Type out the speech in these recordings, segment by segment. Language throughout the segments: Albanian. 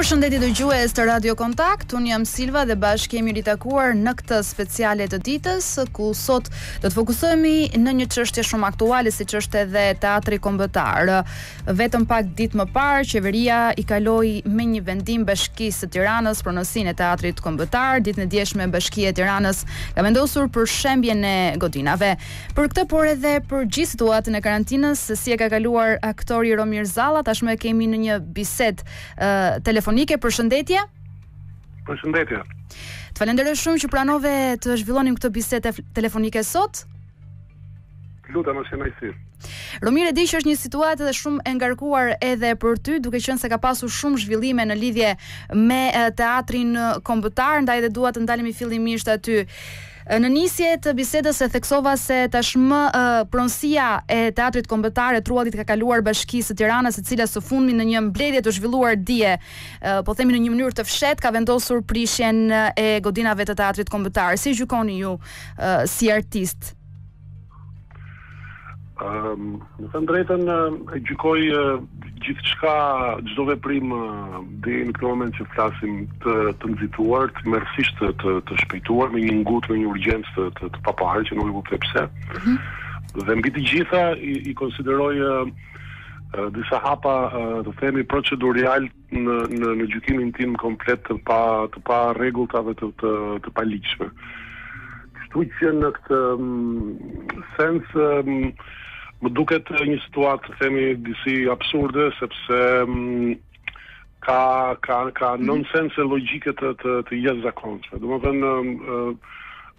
Përshëndetje dëgjues të Radio Kontakt, unë jam Silva dhe bashkë jemi ritakuar në këtë speciale të ditës, ku sot do të fokusohemi në një çështje shumë aktuale siç është edhe teatri kombëtar. Vetëm pak ditë më parë, qeveria i kaloi me një vendim bashkisë së Tiranës pronësinë e teatrit kombëtar. Ditën e djeshme Bashkia e Tiranës ka vendosur për shembjen e godinave. Për këtë por edhe për gjithë situatën e karantinës, se si e ka kaluar aktori Romir Zalla, tashmë e kemi në një bisedë telefonike. Përshëndetje. Përshëndetje. Të falenderoj shumë që pranove të zhvillonim këtë bisedë telefonike sot. Lutem, është kënaqësi. Romir e di që është një situatë edhe shumë e ngarkuar edhe për ty, duke qenë se ka pasur shumë zhvillime në lidhje me teatrin kombëtar, ndaj edhe dua të ndalemi fillimisht aty. Në nisje të bisedës e theksova se tashmë pronësia e Teatrit Kombëtar e truallit ka kaluar Bashkisë së Tiranës, e cila së fundmi në një mbledhje të zhvilluar dje, po themi në një mënyrë të fshehtë, ka vendosur prishjen e godinave të Teatrit Kombëtar. Si gjykoni ju si artist? Me thënë të drejtën e gjykoj gjithçka, çdo veprim deri në këtë moment që flasim të të nxituar, tmerrësisht të të, të shpejtuar me një ngut, me një urgjencë të të, të paparë që nuk e kuptoj pse. Mm -hmm. Dhe mbi të gjitha i, i konsideroj uh, disa hapa uh, të themi procedurial në në në gjykimin tim komplet të pa të parregullta dhe të të, të paligjshme. Kështu që në këtë mm, sens mm, më duket një situatë të themi disi absurde sepse mm, ka ka ka mm -hmm. nonsense logjike të të, të jashtëzakonshme. Domethënë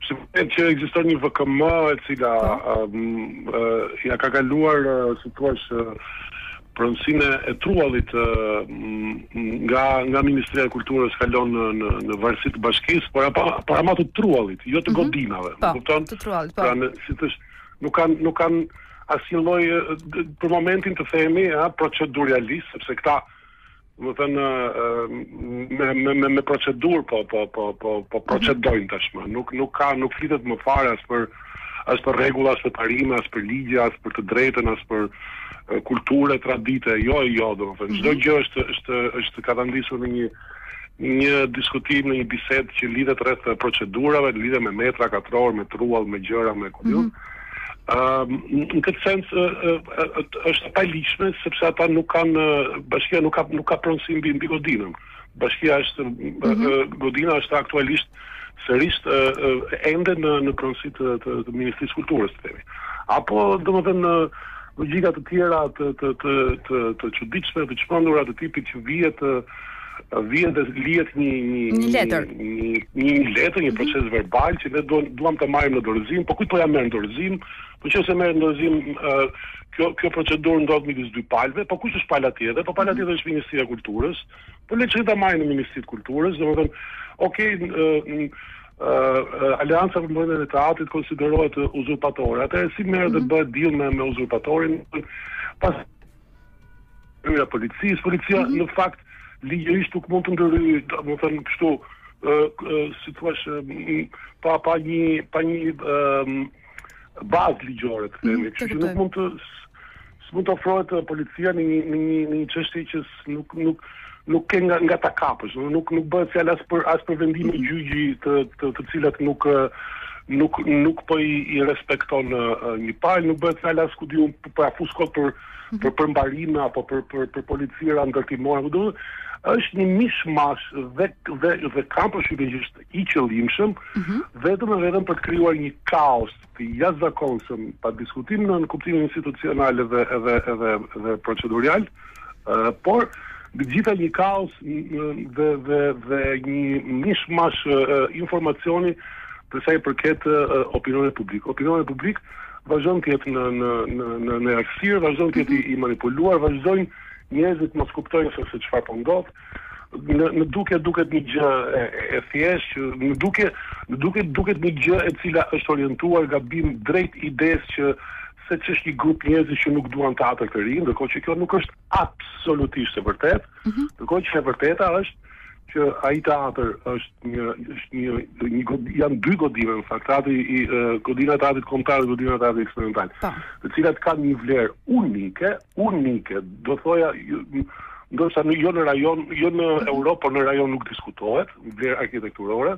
Si thuhet që ekziston një VKM e cila ia ka kaluar, si i thonë, pronësinë e truallit nga nga Ministria e Kulturës kalon në në në varësi të bashkisë, por por ama të truallit, jo të mhm. godinave, po, kupton? Të truallit, po. Pra si të thuash nuk kanë nuk kanë asnjë lloj për momentin të themi, ha, proceduralisht, sepse këta Domethënë me me me me procedurë po po po po po procedojnë tashmë. Nuk nuk ka nuk flitet më fare as për as për rregulla, as për parime, as për ligje, as për të drejtën, as për e, kulturë e traditë. Jo e jo, domethënë çdo gjë është është është katandisur në një një diskutim, në një bisedë që lidhet rreth e, procedurave, lidhet me metra katror, me truall, me gjëra, me ku di unë. në këtë sens është e paligjshme sepse ata nuk kanë bashkia nuk ka nuk ka pronësi mbi mbi godinën. Bashkia është mm -hmm. godina është aktualisht sërish ende në në pronësi të, të, të Ministrisë Kulturës themi. Apo domethënë logjika të tjera të të të të të çuditshme të çmendura të tipit që vihet vjen dhe lihet një një një letër, një një letër, një mhm. proces mm -hmm. verbal që ne duam duam ta marrim në dorëzim, po kujt po ja merr në dorëzim? Po nëse e merr në dorëzim, uh, kjo kjo procedurë ndodh midis dy palëve, po kush është pala tjetër? Po pala mhm. tjetër është Ministria e Kulturës. Po le të ta marri Ministria e Kulturës, domethënë, okay, uh, uh, Aleanca për Mbrojtjen e Teatrit konsiderohet uzurpatore. Atëherë si merret dhe mhm. bëhet deal me me uzurpatorin? Pas Kryeja policisë, policia mm -hmm. në fakt ligjërisht nuk mund të ndërhyjë, domethënë kështu, ë si i thuash, pa pa një pa një ë bazë ligjore të themi, mm, kështu që nuk mund të s'mund të afrohet policia në një në një në një çështje që nuk nuk nuk ke nga nga ta kapësh, nuk nuk nuk bëhet fjalë as për as për vendime mm. gjyqi të, të të cilat nuk nuk nuk po i, i respekton një palë, nuk bëhet fjalë as ku di unë për pra fuskot për mhm. për përmbarime apo për për për policira ndërtimore, është një mishmash dhe dhe dhe kam përshtypjen që është i qëllimshëm mm -hmm. vetëm dhe vetëm për të krijuar një kaos të jashtëzakonshëm, pa diskutim në kuptimin institucional edhe edhe edhe edhe procedural, por gjithashtu një kaos dhe dhe dhe një mishmash informacioni për sa i përket opinionit publik. Opinioni publik vazhdon të jetë në në në në në errësirë, vazhdon të jetë mhm. i manipuluar, vazhdojnë njerëzit mos kuptojnë se se çfarë po ndodh, Në dukje duket një gjë e thjeshtë që në dukje në dukje duket një gjë e cila është orientuar gabim drejt idesë që se ç'është një grup njerëzish që nuk duan teatër të ri, ndërkohë që kjo nuk është absolutisht e vërtetë. Mm -hmm. Ndërkohë që e vërteta është që ai teatër është një është një, një god, janë dy godina në fakt, teatri i godina e teatrit kombëtar dhe godina e teatrit eksperimental, po. të cilat kanë një vlerë unike, unike, do thoja Ndoshta jo në rajon, jo në Europë, por në rajon nuk diskutohet, vlerë arkitekturore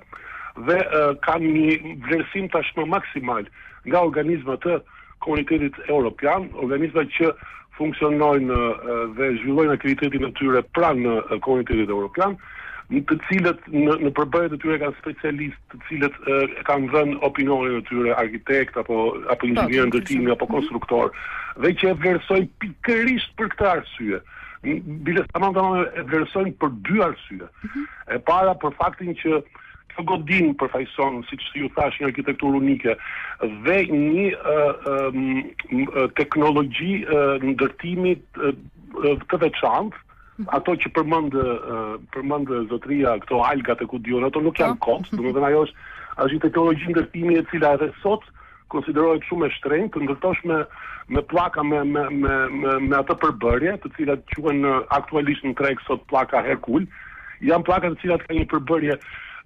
dhe uh, kanë një vlerësim tashmë maksimal nga organizma të komunitetit europian, organizma që funksionojnë dhe zhvillojnë aktivitetin e tyre pranë komunitetit europian, në të cilët në, në përbërje të tyre kanë specialistë, të cilët e, kanë dhënë opinionin e tyre arkitekt apo apo inxhinier ndërtimi apo konstruktor dhe që e vlerësojnë pikërisht për këtë arsye. Biles tamam tamam e vlerësojnë për dy arsye. Mm -hmm. E para për faktin që kjo godinë përfaqëson, siç ju thashë, një arkitekturë unike dhe një uh, uh, teknologji uh, ndërtimi uh, të veçantë mhm. ato që përmend përmend zotëria këto algat e ku di unë ato nuk janë po. kot, domethënë ajo është është një teknologji ndërtimi e cila edhe sot konsiderohet shumë e shtrenjtë, të ndërtosh me me pllaka me me me me, me atë përbërje, të cilat quhen aktualisht në treg sot pllaka Herkul, janë pllaka të cilat kanë një përbërje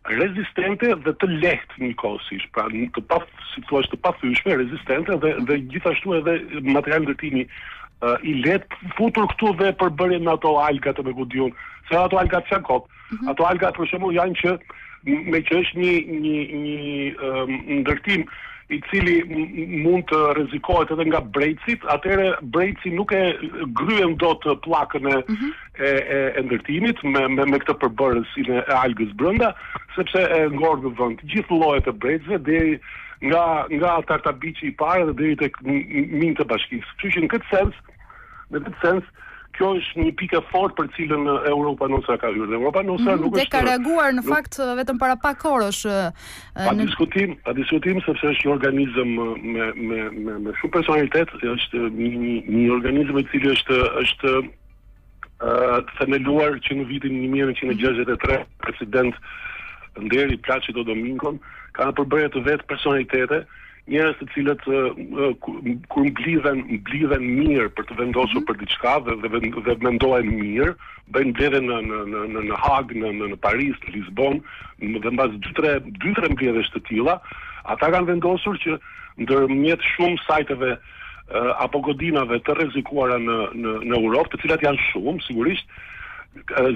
rezistente dhe të lehtë njëkohësisht, pra të pa si thua të pathyeshme, rezistente dhe dhe gjithashtu edhe material ndërtimi uh, i lehtë futur këtu dhe përbërjen me ato alga të me ku di un, se ato alga çakot, Ato algat për shembull janë që me që është një një një um, ndërtim i cili mund të rrezikohet edhe nga brejtësit, atëherë brejtësi nuk e gryen dot pllakën e, mm -hmm. e e e ndërtimit me me me këtë përbërësin e algës brenda, sepse e ngordh në vend gjithë llojet e brejtësve deri nga nga tartabiçi i parë dhe deri tek minjtë e bashkisë. Kështu që në këtë sens Në këtë sens, kjo është një pikë e fortë për cilën Europa Nostra ka hyrë. Europa Nostra mm, nuk është. Dhe ka reaguar në nuk, fakt vetëm para pak orësh. Pa në... diskutim, pa diskutim sepse është një organizëm me me me me shumë personalitet, është një një, një organizëm i cili është është themeluar që në vitin 1963 president nderi Placido Domingo ka në përbërje të vet personalitete njerëz të cilët kur mblidhen mblidhen mirë për të vendosur për diçka dhe dhe, dhe mendohen mirë, bëjnë mbledhje në në në në në Hag, në në, në Paris, në Lisbon, dhe mbas 2-3 2-3 mbledhjesh të tilla, ata kanë vendosur që ndërmjet shumë sajteve uh, apo godinave të rrezikuara në në në Europë, të cilat janë shumë, sigurisht,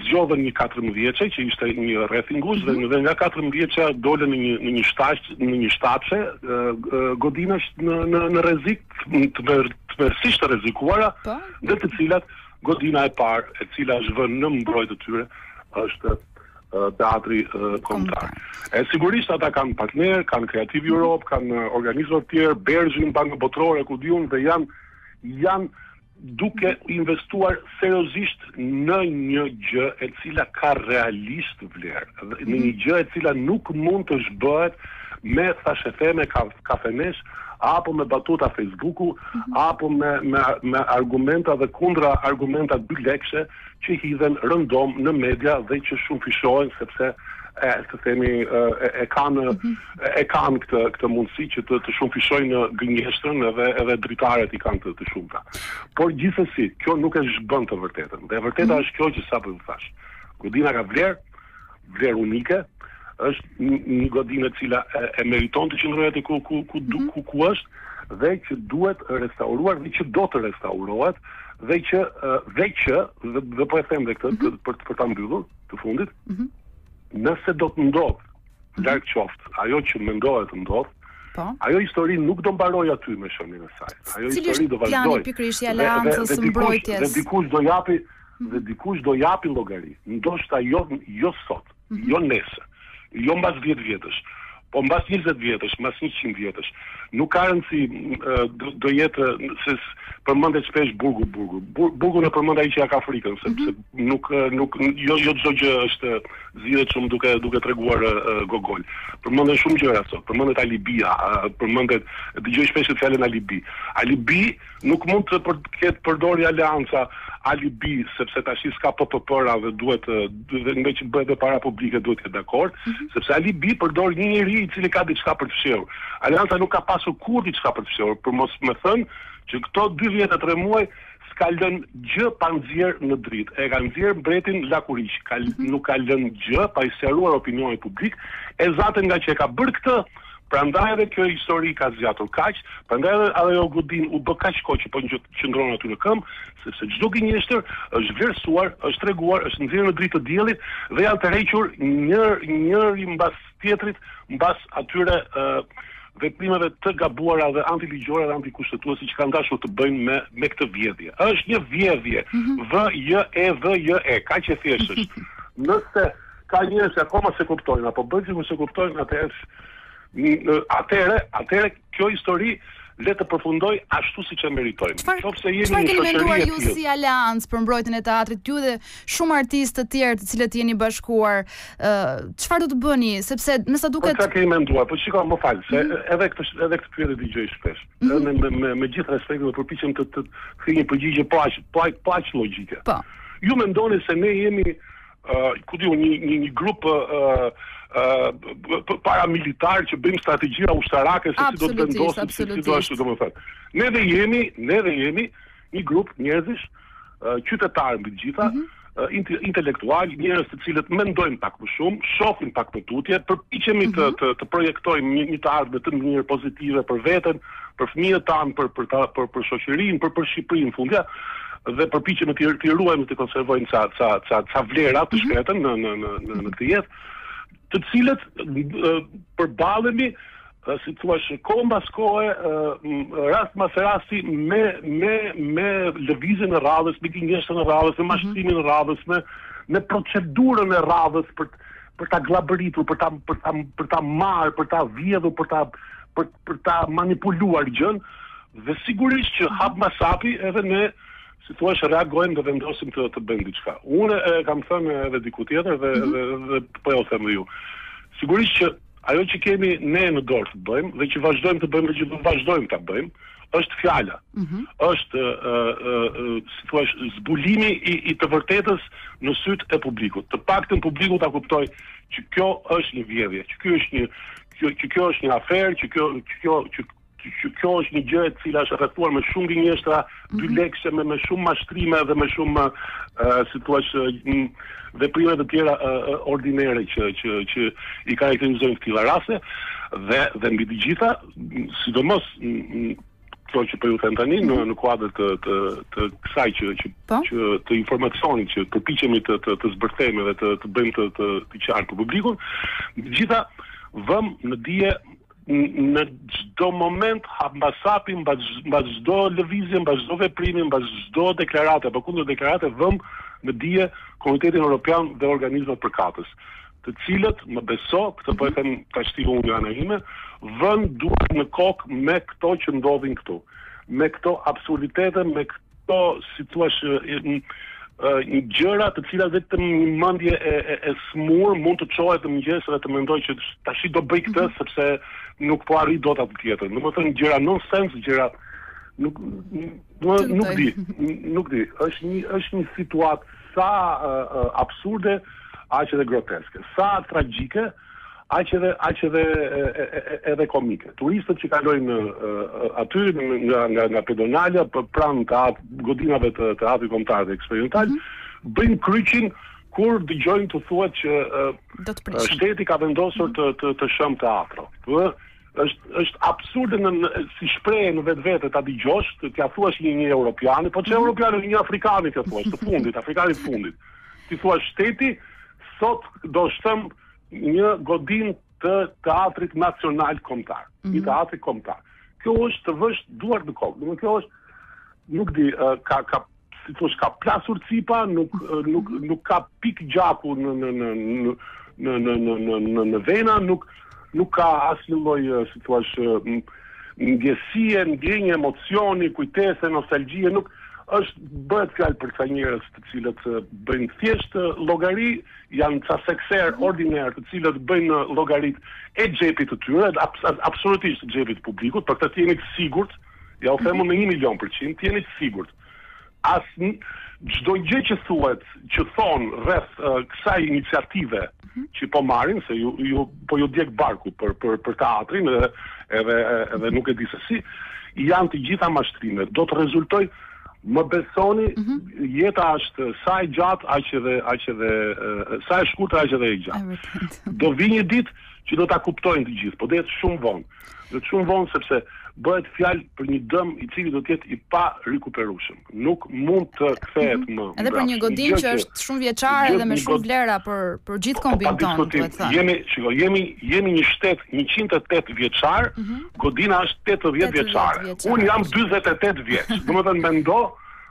zgjodhën një katërmbëdhjeçe që ishte një rreth i ngushtë dhe dhe nga katërmbëdhjeçja dolën në një në një shtaq në një shtatëshe godinash në në në rrezik të ver, të tmerrësisht të rrezikuara po. dhe të cilat godina e parë e cila është vënë në mbrojtje të tyre është Teatri Kombëtar. E sigurisht ata kanë partnerë, kanë Creative Europe, kanë organizma të tjerë, Berzhin, Bankën Botërore, ku di unë dhe janë janë duke investuar seriozisht në një gjë e cila ka realisht vlerë, në mhm. një gjë e cila nuk mund të zhbëhet me thashetheme kafenesh apo me batuta Facebooku mhm. apo me me me argumenta dhe kundra argumenta dylekëshe që hidhen rëndom në media dhe që shumëfishohen sepse e të themi e kanë e kanë këtë këtë mundësi që të të shumëfishojnë gënjeshtrën edhe edhe dritaret i kanë të, të shumta. Por gjithsesi, kjo nuk e zhbën të vërtetën. Dhe e vërteta mhm. është kjo që sapo ju thashë. Godina ka vlerë, vlerë unike, është një godinë e cila e meriton të qëndrojë aty ku ku ku mhm. ku ku është dhe që duhet restauruar dhe që do të restaurohet dhe që dhe që dhe, dhe po e them dhe këtë mhm. për për ta mbyllur të fundit. Mm -hmm. Nëse do të ndodh mhm. larg qoftë ajo që mendohet të ndodh, Po. Ajo histori nuk do mbaroj aty me shembjen e saj. Ajo Cili histori do vazhdoj. Cili është plani pikërisht i aleancës së mbrojtjes? Dhe dikush do japi, dhe dikush do japi llogari, ndoshta jo jo sot, jo nesër, jo mbas dhjetë vjetësh, po mbas njëzet vjetësh, mbas njëqind vjetësh, nuk ka rëndësi do do jetë se përmendet shpesh burgu burgu, burgun e përmend ai që ia ka frikën, sepse nuk nuk jo jo çdo gjë është zgjidhet, shumë duke duke treguar gogol. Përmenden shumë gjëra sot, përmendet alibia, përmendet dëgjoj shpesh këtë fjalën alibi. Alibi Nuk mund të ketë përdorur aleanca alibi sepse tashi s'ka PPP-ra dhe duhet dhe meqë bëhet me para publike duhet të jetë dakord, sepse alibi përdor një njeri i cili ka diçka për të fshehur. Aleanca nuk ka pasur kurrë diçka për të fshehur, për mos me thënë që këto dy vjet e tre muaj s'ka lënë gjë pa nxjerrë në dritë. E ka nxjerrë mbretin lakuriq, ka nuk ka lënë gjë pa i sqaruar opinionit publik, e zaten ngaqë e ka bërë këtë, Prandaj edhe kjo histori ka zgjatur kaq, prandaj edhe ajo godinë u bë kaq kohë që po qëndron aty në këmbë, sepse çdo gënjeshtër është vlerësuar, është treguar, është nxjerrë në dritë të diellit dhe janë tërhequr një njëri mbas tjetrit mbas atyre uh, veprimeve të gabuara dhe antiligjore dhe antikushtetuese që kanë dashur të bëjnë me me këtë vjedhje. Është një vjedhje, mm -hmm. V J E V J E, kaq e thjeshtë është. Nëse Ka njerëz që akoma s'e kuptojnë, apo bëjnë sikur s'e kuptojnë, atëherë, atëherë, atëherë kjo histori le të përfundojë ashtu siç e meritojmë. Çfarë, Nëse jemi çfarë një keni shoqëri menduar e ju tillë. si aleancë për mbrojtjen e teatrit, ju dhe shumë artistë të tjerë të cilët jeni bashkuar, ë, çfarë do të bëni, sepse me sa Po duket çfarë kemi menduar? Po shiko, më fal, se edhe këtë sh- edhe këtë pyetje e dëgjoj shpesh. Edhe me me me me gjithë respektin do përpiqem të të të kthej një përgjigje po aq po aq po aq logjike. Po. Ju mendoni se ne jemi ku di unë një një një grup ë ë paramilitar që bëjmë strategjira ushtarake se si do të vendosim se si do ashtu domethënë. Ne dhe jemi, ne dhe jemi një grup njerëzish qytetarë mbi të gjitha, mm -hmm. intelektual, njerëz të cilët mendojnë pak më shumë, shohin pak më tutje, përpiqemi mm -hmm. të, mhm. të të projektojmë një, një të ardhme të mirë, pozitive për veten, për fëmijët tanë, për për ta për për shoqërinë, për për Shqipërinë fundja dhe përpiqemi të të ruajmë të konservojmë ca ca ca ca vlera të mhm. shkreta në në në në, në këtë jetë, të cilat përballemi si të thuash kohë mbas kohe rast mbas rasti me me me lëvizjen e rradhës, me gënjeshtrën e rradhës, me mhm. mashtrimin e rradhës, me me procedurën e rradhës për për ta gllabëritur, për ta për ta për ta marrë, për ta vjedhur, për ta për për ta manipuluar gjënë dhe sigurisht që hap mbas hapi edhe ne si të thuash reagojmë dhe vendosim të të bëjmë diçka. Unë e kam thënë edhe diku tjetër dhe mm -hmm. dhe, dhe po e them dhe ju. Sigurisht që ajo që kemi ne në dorë të bëjmë dhe që vazhdojmë të bëjmë dhe që do të vazhdojmë ta bëjmë, është fjala. Mm -hmm. Është ë ë si të thuash zbulimi i i të vërtetës në sytë e publikut. Të paktën publiku ta kuptojë që kjo është një vjedhje, që ky është një që, që kjo është një aferë, që kjo që kjo që që kjo është një gjë e cila është rrethuar me shumë gënjeshtra, mm -hmm. dylekëshe me me shumë mashtrime dhe me shumë uh, si të thuash veprime të tjera uh, ordinere që që që i karakterizojnë këtë lloj raste dhe dhe mbi të gjitha sidomos kjo që po ju them tani në në kuadër të të të kësaj që që po? që të informacionit që përpiqemi të të të zbërthejmë dhe të të bëjmë të të të qartë për publikun, të gjitha vëmë në dije në çdo moment hap mbas hapi mbas mbas çdo lëvizje mbas çdo veprimi mbas çdo deklarate apo kundër deklarate vëmë në dije Komunitetin Europian dhe organizmat përkatëse. të cilët, më beso, këtë po e them tashi unë nga ana ime, vënë duart në kokë me këto që ndodhin këtu, me këto absurditete, me këto, si të thuash, gjëra të cilat vetëm një mendje e, e, e smur mund të çohet në mëngjes dhe të mendojë që tashi do bëj këtë mm -hmm. sepse nuk po arrij dot atë tjetër. Domethënë gjëra nonsense, gjëra nuk nuk di, nuk di. Është një është një situatë Sa absurde, aq edhe groteske. Sa tragjike, aq edhe aq edhe edhe komike. Turistët që kalojnë aty nga nga nga pedonala pranë teatrit, godinave të Teatrit Kombëtar dhe Eksperimental, bëjnë kryqin kur dëgjojnë të thuhet që shteti ka vendosur të të të shembë teatrot. Ëh, Është është absurde në në si shprehje në vetvete ta dëgjosh, t'ia thuash një një europiani, po ç'europiani, një afrikani t'ia thuash, të fundit, afrikanit të fundit. T'i thuash shteti sot do shembë një godinë të teatrit nacional kombëtar, mm -hmm. teatrit kombëtar. Kjo është të vësh duart në kokë. Domethënë kjo është nuk di, uh, ka ka si thua, s'ka plasur cipa, nuk nuk nuk ka pik gjaku në në në në në në në në në në vena, nuk nuk ka asnjë lloj eh, si thua eh, ndjesie, ndjenje, emocioni, kujtese, nostalgjie, nuk është bëhet fjalë për ca njerëz të cilët eh, bëjnë thjesht llogari, janë ca sekserë mhm. ordinerë të cilët bëjnë llogaritë e xhepit të tyre, absolutisht xhepit të publikut, për këtë të jeni të sigurt, ë Ja u them unë me një milion për qind, të jeni të sigurt. As çdo gjë që thuhet, që thonë rreth kësaj iniciative mhm. që po marrin se ju ju po ju djeg barku për për për teatrin edhe edhe edhe nuk e di se si janë të gjitha mashtrime. Do të rezultojë më besoni, mm -hmm. jeta është sa e gjatë, aq edhe aq edhe sa e shkurtër aq edhe e gjatë. Do vijë një ditë që do ta kuptojnë të gjithë, po do jetë shumë vonë. Dhe shumë vonë sepse bëhet fjalë për një dëm i cili do të jetë i parikuperueshëm. Nuk mund të kthehet më. Edhe për një godinë që është shumë vjeçare dhe me shumë vlera për për gjithë kombin tonë, duhet thënë. Jemi, shiko, jemi jemi një shtet 108 vjeçar, godina është 80 vjeçare. Unë jam 48 vjeç. Domethënë mendo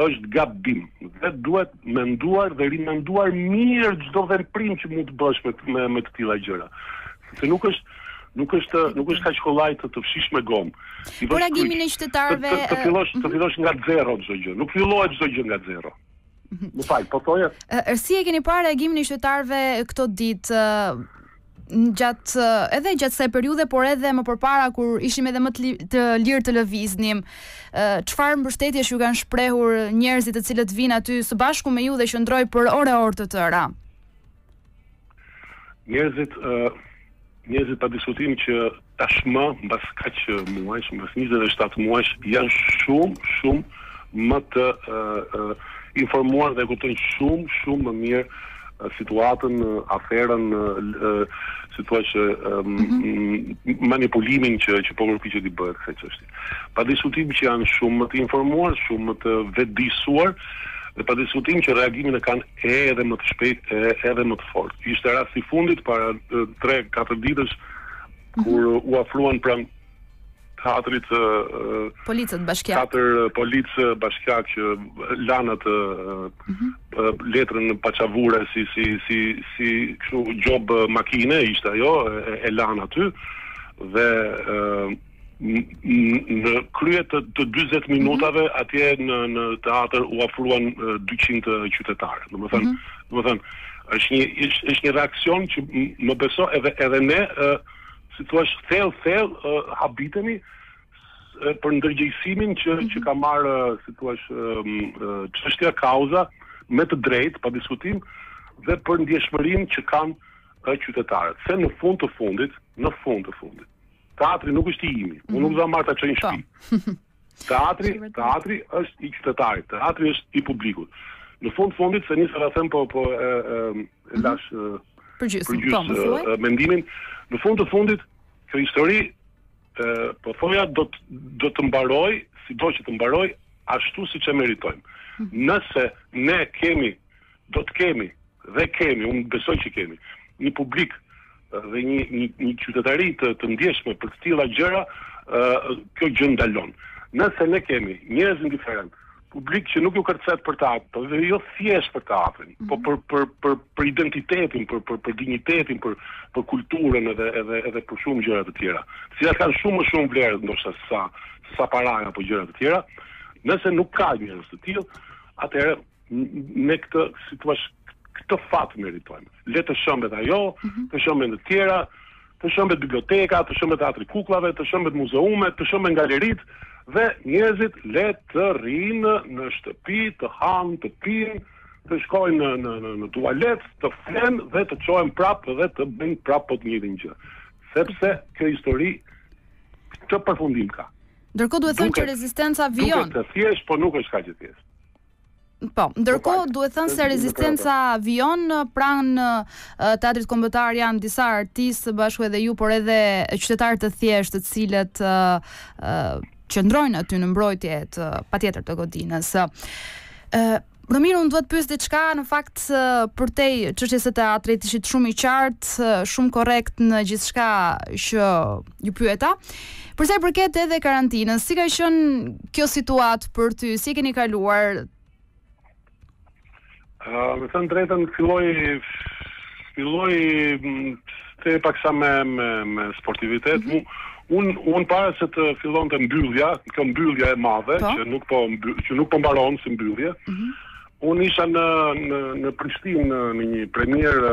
është gabim dhe duhet menduar dhe rimenduar mirë çdo veprim që mund të bësh me me, me të tilla gjëra. Sepse nuk është nuk është nuk është kaq kollaj të të fshish me gomë. Ti po reagimin e qytetarëve të, të, të fillosh të mhm. fillosh nga zero çdo gjë. Nuk fillohet çdo gjë nga zero. Mhm. Më fal, po thoja. Si e keni parë reagimin e qytetarëve këto ditë? gjatë edhe gjatë kësaj periudhe, por edhe më përpara kur ishim edhe më të lirë të lëviznim, çfarë mbështetje ju kanë shprehur njerëzit të cilët vijnë aty së bashku me ju dhe qëndrojnë për orë e orë të tëra? Njerëzit njerëzit pa diskutim që Tashmë, mbas kaq muajsh, mbas njëzet e shtatë muajsh, janë shumë, shumë më të informuar dhe e kuptojnë shumë, shumë më mirë situatën, aferën, si thua që manipulimin që po përpiqet t'i bëhet kësaj çështje. Padiskutim që janë shumë më të informuar, shumë më të vetëdijësuar dhe padiskutim që reagimin e kanë edhe më të shpejtë edhe më të fortë. Ishte rasti i fundit para 3-4 ditësh mhm. kur u afruan pranë teatrit policët bashkiakë, katër policë bashkiakë që lanë atë mhm. letrën paçavure si si si si kështu gjobë makine ishte ajo e, e lanë aty dhe Në krye të të 40 minutave mhm. atje në në teatër u afruan 200 qytetarë. Domethënë, mm -hmm. domethënë është një është, është një reaksion që më beso edhe edhe ne ë si thua thellë thellë habitemi për ndërgjegjësimin që mm -hmm. që ka marrë si thua çështja kauza me të drejtë pa diskutim dhe për ndjeshmërinë që kanë qytetarët. Se në fund të fundit, në fund të fundit, Teatri nuk është i imi. Mm -hmm. Unë nuk mhm. do ta marr ta çoj në po. shtëpi. Teatri, teatri është i qytetarit, teatri është i publikut. Në fund të fundit se nisa ta them po po e, e, e mhm. lashë mm -hmm. përgjysmë, po, mendimin, në fund të fundit kjo histori e, po thoja do të do të mbarojë, sido që të mbarojë, ashtu siç e meritojmë. Mm -hmm. Nëse ne kemi Do të kemi, dhe kemi, unë besoj që kemi, një publik dhe një një një qytetari të të ndjeshme për të tilla gjëra, ë kjo gjë ndalon. Nëse ne kemi njerëz indiferentë, publik që nuk ju kërcet për teatrin, dhe jo thjesht për teatrin, po për për për për identitetin, për për për dinjitetin, për për kulturën edhe edhe edhe për shumë gjëra të tjera, të cilat kanë shumë më shumë vlerë ndoshta se sa se sa paraja apo gjëra të tjera, nëse nuk ka njerëz të tillë, atëherë Ne këtë, si thua, këtë fat meritojmë. Le të shembet ajo, mhm. të shemben të tjera, të shembet biblioteka, të shembet teatri i kukullave, të shembet muzeumet, të shemben galeritë dhe njerëzit le të rrinë në shtëpi, të hanë, të pinë, të shkojnë në në në, në tualet, të flenë dhe të çohen prapë dhe të bëjnë prapë po të njëjtën gjë. Sepse kjo histori këtë përfundim ka. Ndërkohë duhet thënë që rezistenca vijon. Duket e thjeshtë, por nuk është kaq e thjeshtë. Po, ndërkohë duhet thënë se rezistenca vijon pranë teatrit kombëtar janë disa artistë bashkë edhe ju, por edhe qytetarë të thjeshtë, të cilët qëndrojnë aty në mbrojtje patjetër të godinës. Ë Romir, unë do të pyes diçka në fakt përtej çështjes së teatrit, ishit shumë i qartë, shumë korrekt në gjithçka që ju pyeta. Për sa i përket edhe karantinës, si ka qenë kjo situatë për ty? Si e keni kaluar? Uh, me thënë të drejtën, filloi, filloi mm, të paksa me, me, me sportivitet. Mm -hmm. Unë un para se të fillonte mbyllja, kjo mbyllja e madhe, po. që nuk po, mby, që nuk po mbaron si mbyllje, mm -hmm. Unë isha në në në Prishtinë në në një premierë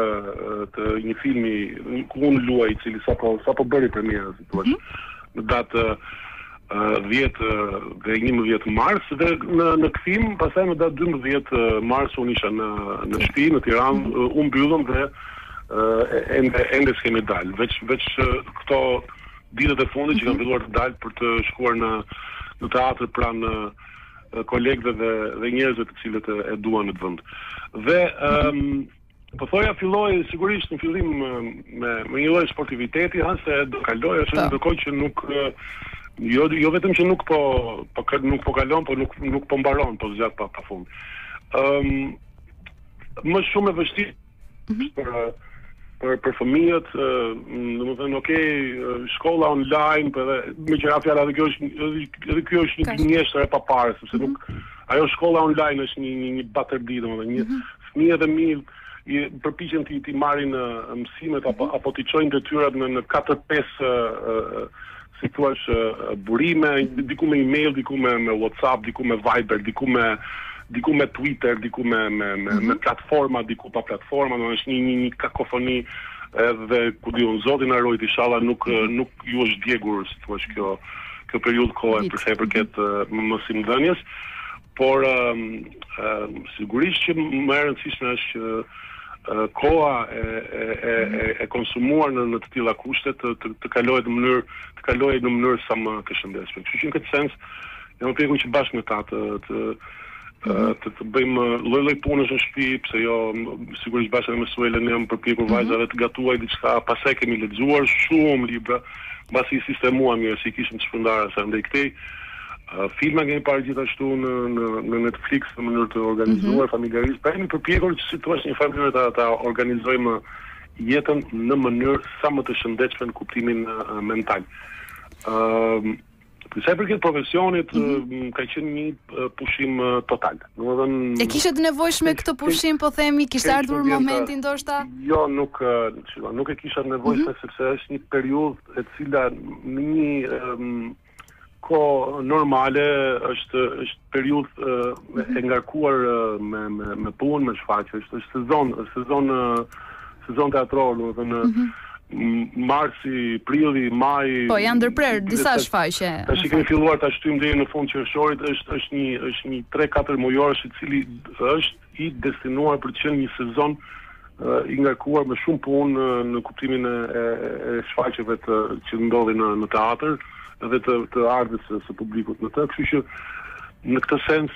të një filmi ku unë luaj, i cili sapo sapo bëri premierën, itash, mhm. në datë uh, 10 dhe 11 mars dhe në në kthim, pastaj në datë 12 mars unë isha në në shtëpi në Tiranë, mm -hmm. u mbyllëm dhe uh, ende ende s'kemi dalë. Veç veç këto ditët e fundit mm -hmm. që kam mhm. filluar të dal për të shkuar në në teatër pranë kolegëve dhe dhe njerëzve të cilët e duan atë vend. Dhe ëm po thoja filloi sigurisht në fillim me me një lloj sportiviteti, ha se do kaloj ashtu po. ndërkohë që nuk jo jo vetëm që nuk po po nuk po kalon, po nuk nuk po mbaron, po zgjat pa pafund. Ëm ma shumë e vështirë Mhm. për për për fëmijët, domethënë ok, shkolla online, por edhe me që ra fjala edhe kjo është edhe kjo është një gënjeshtër e paparë, sepse mhm. nuk ajo shkolla online është një një, një batërdi domethënë një mhm. fëmijët e mi përpiqen t'i t'i marrin mësimet apo apo t'i çojnë detyrat në në 4-5 si të thuash burime, diku me email, diku me me WhatsApp, diku me Viber, diku me diku me Twitter, diku me me me, mm -hmm. me mhm. platforma, diku pa platforma, domethënë një një një kakofoni edhe ku di un zoti na rojt inshallah nuk mm -hmm. nuk ju është djegur si të thuash kjo kjo periudhë kohë për sa i përket mësimdhënies. Por sigurisht që më e rëndësishmja është që koha e e e e konsumuar në në të tilla kushte të të, të kalohet në mënyrë të kalohet në mënyrë sa më të shëndetshme. Kështu që në këtë sens jam përpjekur që bashkë me ta të të mhm. të, të bëjmë lloj-lloj punësh në shtëpi, pse jo sigurisht bashkë me Suelën jam përpjekur mhm. vajzave të gatuaj diçka, pastaj kemi lexuar shumë libra, Mbasi i sistemuam mirë, se i kishim të shpërndara sa andej këtej. Ë filma kemi parë gjithashtu në në në Netflix në mënyrë të organizuar familjarisht. Pra jemi përpjekur që si të thuash në një farë mënyre ta ta organizojmë jetën në mënyrë sa më të shëndetshme në kuptimin ë, mental. Ëm Sa i përket profesionit, mm -hmm. ka qenë një pushim total. Domethënë E kishe të nevojshme këtë pushim, po themi, kishte ardhur momenti ndoshta? Jo, nuk, çfarë, nuk e kisha të nevojshme mm -hmm. sepse është një periudhë e cila në një um, kohë normale është është periudhë uh, e mhm. ngarkuar uh, me me me punë, me shfaqje, është është sezon, është sezon uh, sezon teatror, domethënë ëh marsi, prilli, maji. Po janë ndërprerë disa shfaqje. Tash i kemi filluar ta shtyjmë deri në fund qershorit, është është një është një 3-4 mujor i cili është i destinuar për të qenë një sezon i ngarkuar me shumë punë në kuptimin e e, e shfaqjeve të që ndodhin në në teatr dhe të të ardhjes së, së publikut në të, kështu që në këtë sens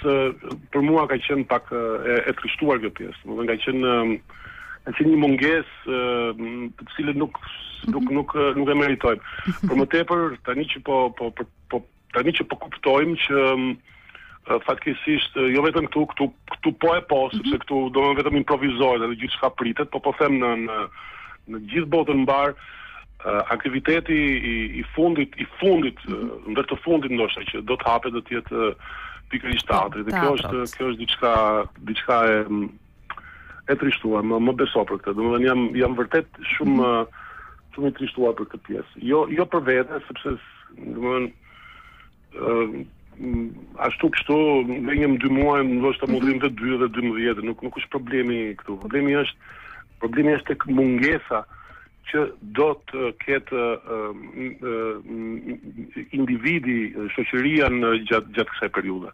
për mua ka qenë pak e, e trishtuar kjo pjesë, domethënë ka qenë si një mungesë të cilën nuk nuk mhm. nuk nuk e meritojmë. Por më tepër tani që po po po, po tani që po kuptojmë që fatkeqësisht jo vetëm këtu këtu këtu po e po mhm. sepse këtu domethënë vetëm improvizohet edhe gjithçka pritet, po po them në në në gjithë botën mbarë aktiviteti i, i fundit i fundit mhm. ndër të fundit ndoshta që do të hapet do të jetë pikërisht teatri dhe kjo është kjo është diçka diçka e e trishtuar, më më beso për këtë. Domethënë jam jam vërtet shumë mm -hmm. shumë i trishtuar për këtë pjesë. Jo jo për vete, sepse domethënë ë ashtu kështu me një dy muaj ndoshta mund të rrimë dhe 2 dhe 12 nuk nuk është problemi këtu. Problemi është problemi është tek mungesa që do të ketë individi, shoqëria në gjatë gjatë kësaj periudhe.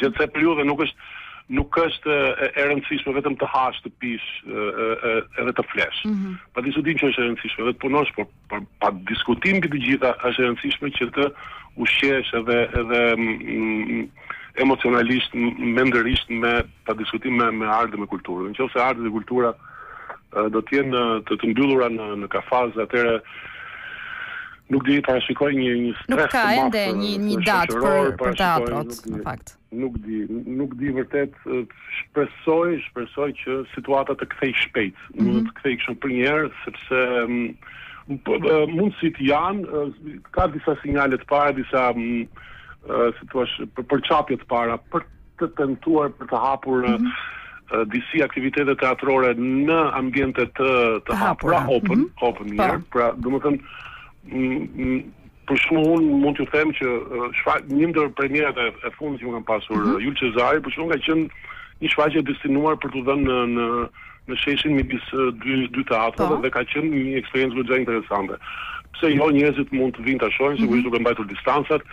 Gjatë kësaj periudhe nuk është nuk është e rëndësishme vetëm të hash, të pish, edhe të flesh. Mm -hmm. Pa diskutim që është e rëndësishme edhe të punosh, por për pa diskutim mbi të gjitha është e rëndësishme që të ushqesh edhe edhe mm, emocionalisht, mendërisht me pa diskutim me me art dhe me kulturë. Në qoftë se arti dhe kultura do të jenë të, të mbyllura në në kafaz, atëherë nuk di ta shikoj një një stres nuk ka ende një një datë për për teatrot në fakt nuk di nuk di vërtet shpresoj shpresoj që situata të kthehet shpejt mm -hmm. të kthehet kështu për një herë sepse mundësitë janë ka disa sinjale të para disa si të thuash, për përçapje të para, për të tentuar për të hapur mm -hmm disi aktivitete teatrore në ambiente të të hapura, hapura. open, mm -hmm. open air, po. pra, domethënë për shembull unë mund t'ju them që shfa, një ndër premierat e, e fundit që unë kam pasur mm -hmm. Jul Cezari, për shembull ka qenë një shfaqje e destinuar për t'u dhënë në, në në sheshin midis dy dy teatrove dhe ka qenë një eksperiencë goxha interesante. Pse jo, njerëzit mund të vijnë ta shohin, sigurisht duke mbajtur distancat.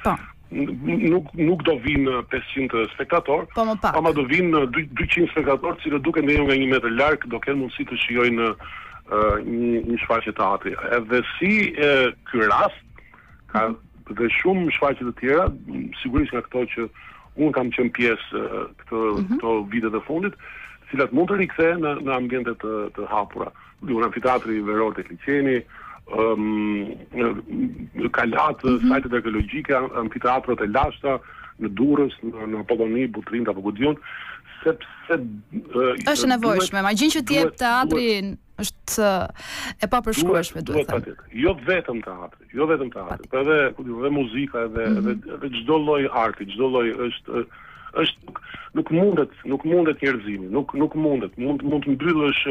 Nuk nuk do vijnë pesëqind spektatorë, ama do vijnë dy dyqind spektatorë, të cilët duke ndenjur nga një metër larg do kenë mundësi të shijojnë një një shfaqje teatri. Edhe si ky rast ka dhe shumë shfaqje të tjera, sigurisht nga këto që Unë kam qenë pjesë këto mm -hmm. këto vite të fundit, të cilat mund të rikthehen në në ambiente të të hapura. Luan amfiteatri veror te Liqeni, ëm um, kalat, mm -hmm. sajtet arkeologjike, amfiteatrot e lashta në Durrës, në, në Apolloni, Butrint apo Gudion, sepse uh, është e nevojshme, magjinë që t'i jep teatri është e papërshkrueshme duhet thënë. Jo vetëm teatri Jo vetëm teatri, po edhe edhe muzika edhe mm -hmm. edhe edhe çdo lloj arti, çdo lloj është është nuk, nuk mundet, nuk mundet njerëzimi, nuk nuk mundet, mund mund të mbyllësh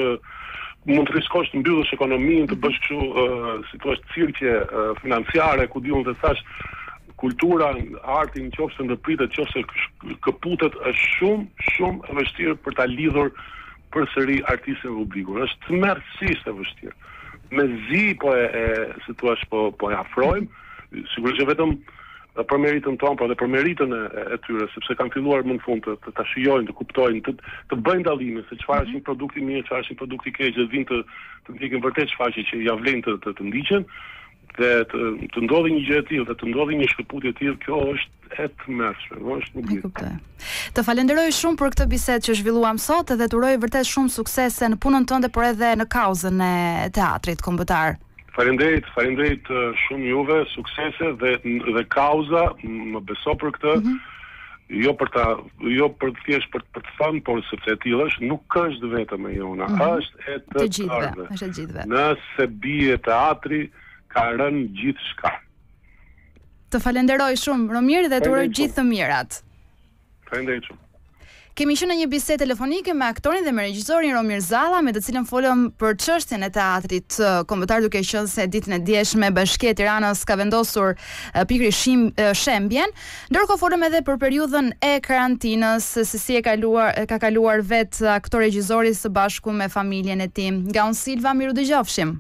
mund të riskosh të mbyllësh ekonominë, të mhm. bësh kështu, uh, si thua, cirqe uh, financiare, ku di unë të thashë, kultura, arti në qoftë se ndërpritet, në qoftë se këputet është shumë, shumë e vështirë për ta lidhur përsëri artistin e publikun. Është tmerrësisht e vështirë. Mezi po e, e si thua po po e afrojmë, sigurisht që vetëm për meritën tonë, por edhe për meritën e, e tyre, sepse kanë filluar më në fund të, të ta shijojnë, të kuptojnë, të të bëjnë dallimin se çfarë është mhm. një produkt i mirë, çfarë është një produkt i keq dhe vijnë të të ndjekin vërtet shfaqje që ia vlen të të, të ndiqen. Dhe të të ndodhë një gjë e tillë dhe të ndodhë një shkëputje e tillë, kjo është e tmerrshme, më është nuk E di. kuptoj. Të falenderoj shumë për këtë bisedë që zhvilluam sot dhe të uroj vërtet shumë suksese në punën tënde por edhe në kauzën e Teatrit Kombëtar. Faleminderit, faleminderit ë, shumë juve, suksese dhe dhe kauza, më beso për këtë, jo për ta Jo për thjesht për për të thënë, por sepse e tillë është, nuk është vetëm e jona, mm -hmm. është e të, të gjithëve. Është e të gjithëve. Nëse bie teatri, ka rënë gjithçka. Të falenderoj shumë, Romir dhe të uroj gjithë të mirat. Faleminderit shumë. Kemi qenë në një bisedë telefonike me aktorin dhe me regjisorin Romir Zalla, me të cilin folëm për çështjen e teatrit kombëtar duke qenë se ditën e djeshme Bashkia e Tiranës ka vendosur pikërisht shembjen. Ndërkohë folëm edhe për periudhën e karantinës, se si e ka kaluar vetë aktori regjisori së bashku me familjen e tij. Nga unë Silva, mirudëgjofshim.